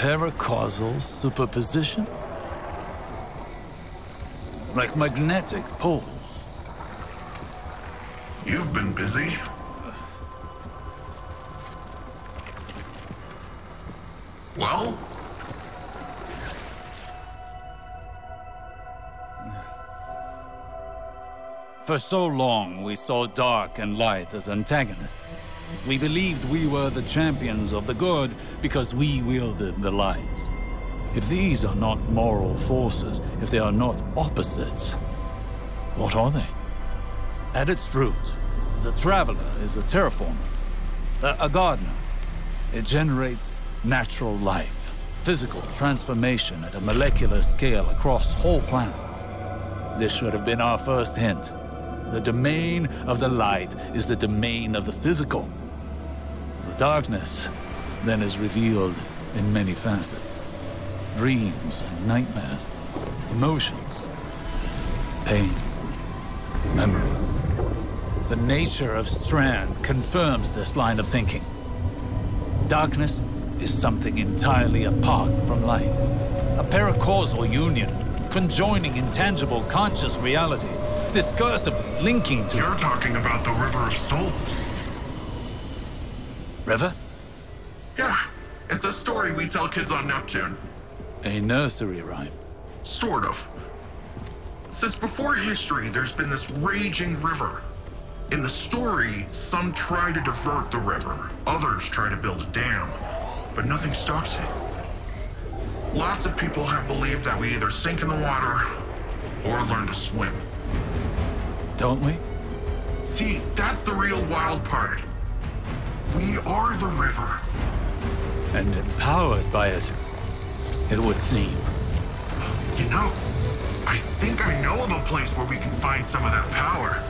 Paracausal superposition? Like magnetic poles. You've been busy. Well? For so long, we saw dark and light as antagonists. We believed we were the champions of the good because we wielded the light. If these are not moral forces, if they are not opposites, what are they? At its root, the Traveler is a terraformer, a, gardener. It generates natural life, physical transformation at a molecular scale across whole planets. This should have been our first hint. The domain of the light is the domain of the physical. The darkness then is revealed in many facets. Dreams and nightmares, emotions, pain, memory. The nature of Strand confirms this line of thinking. Darkness is something entirely apart from light. A paracausal union, conjoining intangible conscious realities, discursively linking to... You're talking about the River of Souls. River? Yeah, it's a story we tell kids on Neptune. A nursery rhyme. Sort of. Since before history, there's been this raging river. In the story, some try to divert the river, others try to build a dam, but nothing stops it. Lots of people have believed that we either sink in the water or learn to swim. Don't we? See, that's the real wild part. We are the river. And empowered by it, it would seem. You know, I think I know of a place where we can find some of that power.